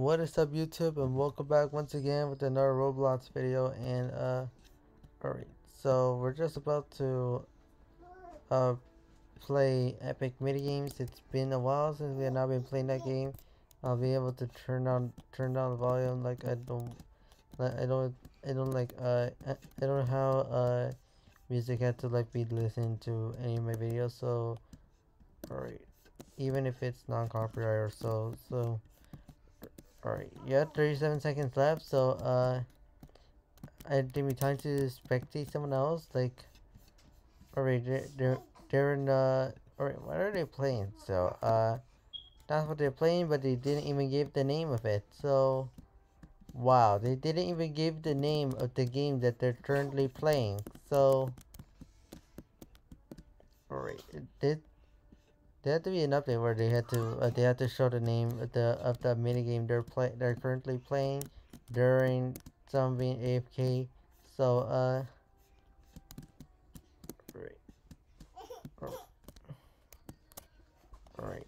What is up YouTube and welcome back once again with another Roblox video and uh alright so we're just about to uh play epic mini games. It's been a while since we have not been playing that game. I'll be able to turn on turn down the volume like I don't I don't I don't like uh I don't know how uh music had to like be listened to any of my videos so alright even if it's non-copyright or so so Alright, have 37 seconds left, so, uh, I didn't be time to spectate someone else, like, alright, they're, they're, they're in, uh, alright, what are they playing? So, uh, that's what they're playing, but they didn't even give the name of it, so, wow, they didn't even give the name of the game that they're currently playing, so, alright, did there had to be an update where they had to uh, they had to show the name of the of the mini game they're play they're currently playing during some being AFK. So uh right.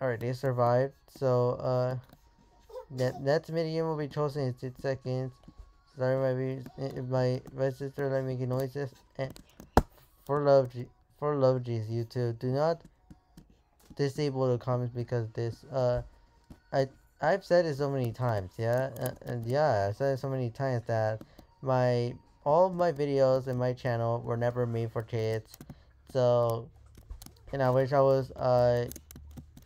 Alright. They survived. So uh that that mini game will be chosen in six seconds. Sorry my if my my sister like making noises and for love for love G's YouTube do not disable the comments because this uh I I've said it so many times yeah uh, and yeah I said it so many times that my all my videos in my channel were never made for kids. So and I wish I was uh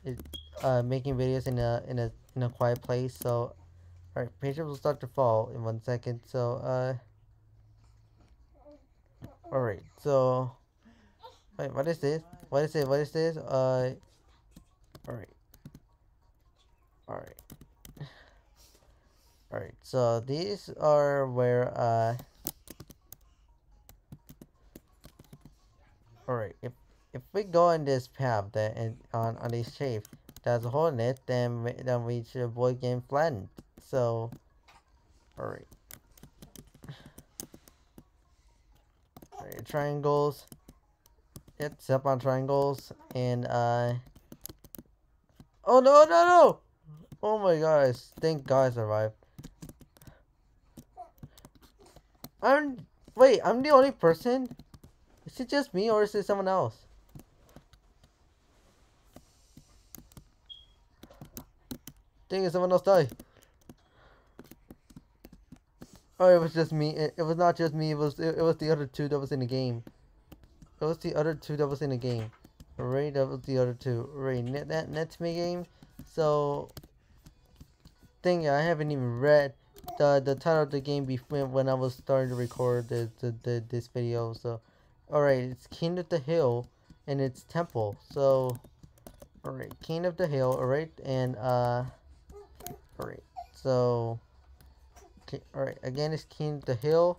it, uh making videos in a in a in a quiet place. So alright picture will start to fall in one second. So uh alright so wait what is this? What is it? What is this? Uh Alright. Alright. Alright, so these are where, uh... Alright, if if we go in this path that and on on this shape that's holding it, then we, then we should avoid getting flattened. So, alright. Alright, triangles. Yep, step on triangles and uh. Oh no, no, no! Oh my gosh, thank God I survived. I'm, wait, I'm the only person? Is it just me or is it someone else? Dang it, someone else died. Oh, it was just me. It, it was not just me. It was it, it was the other two that was in the game. It was the other two that was in the game. That was the other two. Right, net, that next me game. So, thing I haven't even read the the title of the game before when I was starting to record the, the, the this video. So, all right, it's King of the Hill and it's Temple. So, all right, King of the Hill. All right, and uh, all right. So, okay, all right. Again, it's King of the Hill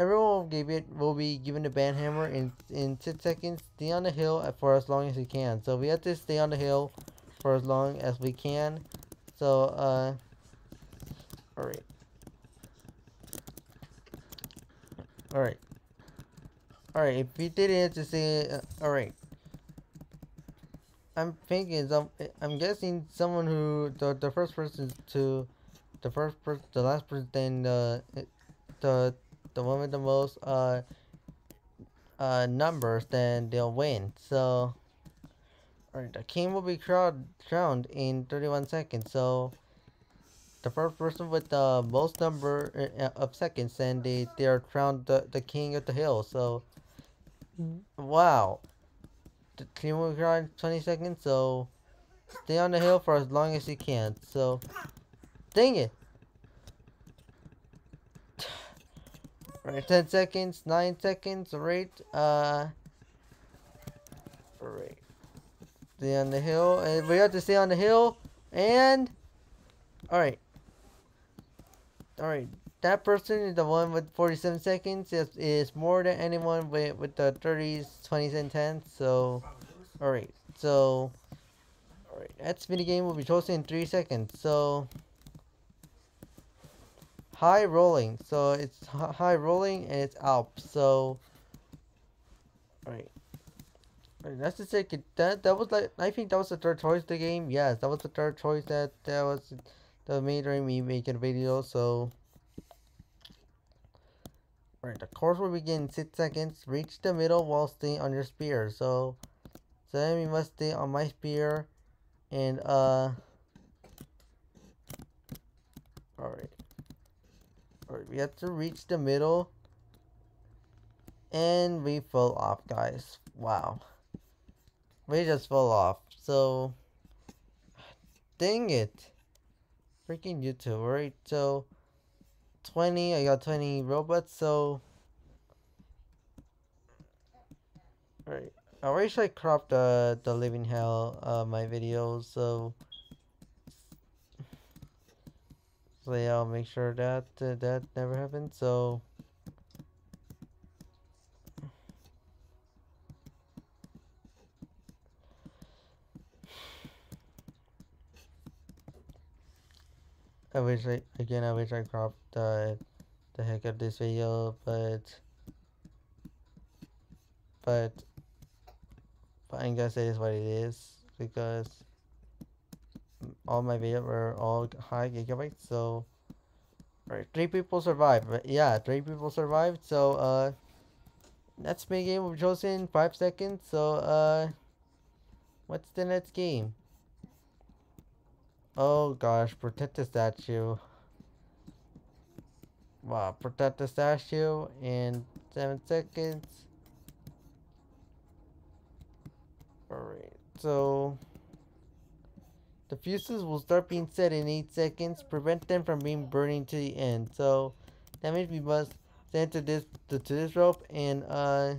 Everyone will it will be given the band hammer in in six seconds. Stay on the hill for as long as you can. So we have to stay on the hill for as long as we can. So uh, all right, all right, all right. If we did it to say uh, all right. I'm thinking some. I'm guessing someone who the the first person to, the first person, the last person, then uh, the the one with the most uh, uh, numbers, then they'll win. So, alright, the king will be crowned, in 31 seconds. So, the first person with the most number uh, of seconds, then they, they are crowned the, the king of the hill. So, wow. The king will be crowned 20 seconds, so stay on the hill for as long as you can. So, dang it. Alright, 10 seconds, 9 seconds, alright, uh... Alright. Stay on the hill, and we have to stay on the hill, and... Alright. Alright, that person is the one with 47 seconds, is, is more than anyone with, with the 30s, 20s, and 10s, so... Alright, so... Alright, that's minigame will be chosen in 3 seconds, so high rolling. So it's high rolling and it's up. So, alright. That's the second. That that was like I think that was the third choice of the game. Yes, that was the third choice that that was that made me making a video. So, right, the course will begin in six seconds. Reach the middle while staying on your spear. So, so then we must stay on my spear, and uh. All right. All right, we have to reach the middle. And we fell off, guys. Wow. We just fell off. So, dang it. Freaking YouTube, right? So, 20, I got 20 Robux, so... Alright. I wish I cropped uh, the living hell uh, my videos, so... Yeah, I'll make sure that uh, that never happens, so... I wish I again I wish I cropped the the heck of this video but. But. But I guess it is what it is because all my videos were all high gigabytes so right three people survived but yeah three people survived so uh next game we've chosen five seconds so uh what's the next game Oh gosh, protect the statue. Wow, protect the statue in 7 seconds. Alright, so... The fuses will start being set in 8 seconds. Prevent them from being burning to the end. So, that means we must send to this to, to this rope and uh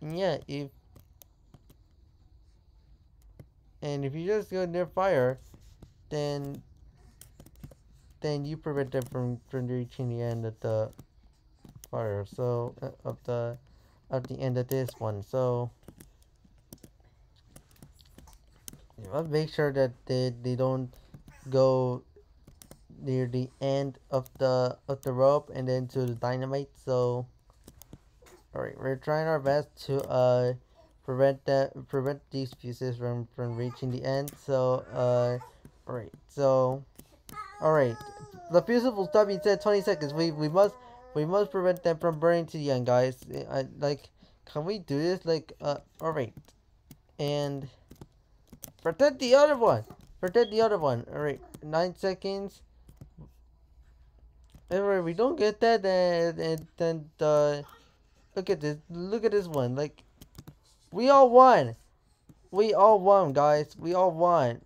yeah if and if you just go near fire then then you prevent them from, from reaching the end of the fire so uh, of the of the end of this one so must make sure that they, they don't go near the end of the of the rope and then to the dynamite so all right we're trying our best to uh prevent that prevent these pieces from from reaching the end so uh Alright, so... Alright, the fuses will stop in 20 seconds. We we must we must prevent them from burning to the end, guys. I, like, can we do this? Like, uh, alright. And... Protect the other one! Protect the other one. Alright, 9 seconds. Anyway, we don't get that, then, then, uh, look at this, look at this one, like, we all won! We all won, guys, we all won.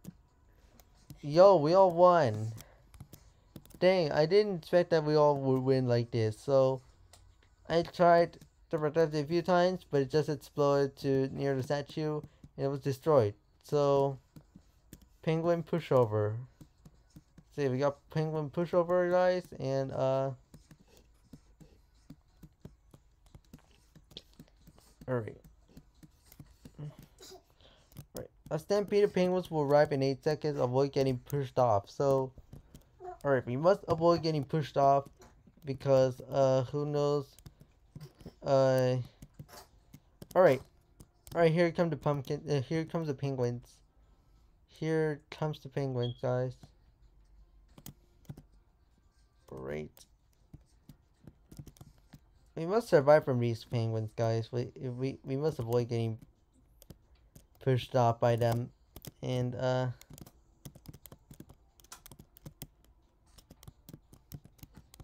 Yo, we all won. Dang, I didn't expect that we all would win like this. So, I tried to protect it a few times, but it just exploded to near the statue, and it was destroyed. So, penguin pushover. See, we got penguin pushover, guys, and uh. Alright. Alright. A stampede of penguins will arrive in 8 seconds. Avoid getting pushed off. So, alright, we must avoid getting pushed off because, uh, who knows? Uh, alright. Alright, here come the pumpkin. Uh, here comes the penguins. Here comes the penguins, guys. Great. We must survive from these penguins, guys. We we we must avoid getting pushed off by them and uh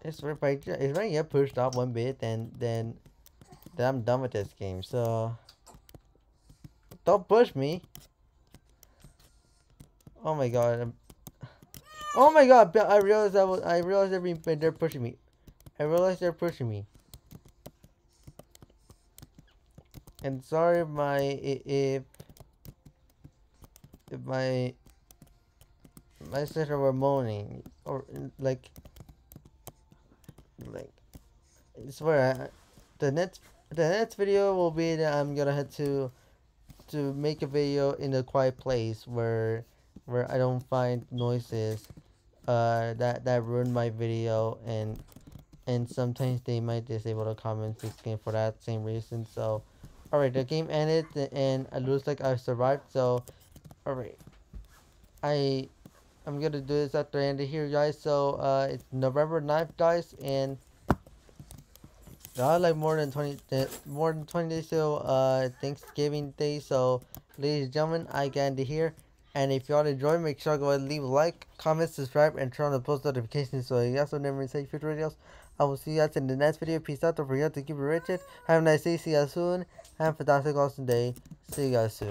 if I if I get pushed off one bit then then then I'm done with this game so don't push me. Oh my god. Oh my god I realized I was I realized they're, they're pushing me. I realized they're pushing me. And sorry my if if my my sister were moaning or like like I swear I, the next the next video will be that I'm gonna have to to make a video in a quiet place where where I don't find noises uh that that ruin my video and and sometimes they might disable the comments for that same reason so Alright, the game ended and it looks like I survived, so alright. I I'm gonna do this at the end of here guys, so uh it's November 9th guys and I like more than 20 uh, more than 20 days till uh Thanksgiving Day, so ladies and gentlemen, I get into here. And if y'all enjoy, make sure to go ahead and leave a like, comment, subscribe, and turn on the post notifications so you guys will never miss any future videos. I will see you guys in the next video. Peace out. Don't forget to keep it Richard. Have a nice day. See you guys soon. Have a fantastic awesome day. See you guys soon.